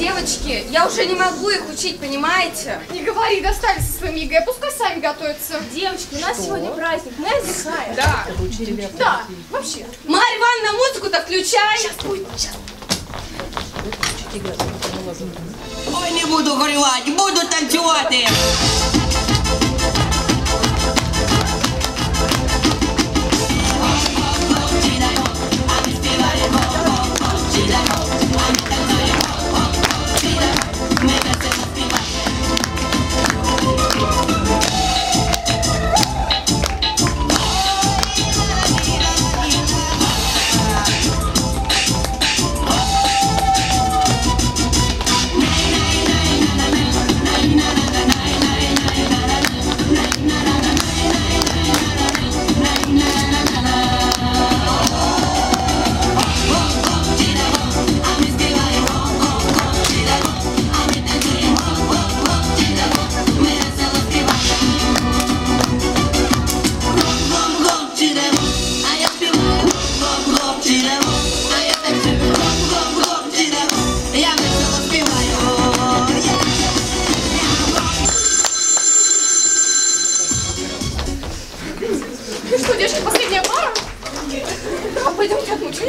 Девочки, я уже не могу их учить, понимаете? Не говори, достали со своими ЕГЭ, пускай сами готовятся. Девочки, у нас сегодня праздник, мы отдыхаем. Да. Да, вообще. Марья Ивановна, музыку-то включай. Ой, не буду горювати, буду танцювати. Ну что, девочки, последняя пара? А пойдемте отмучу.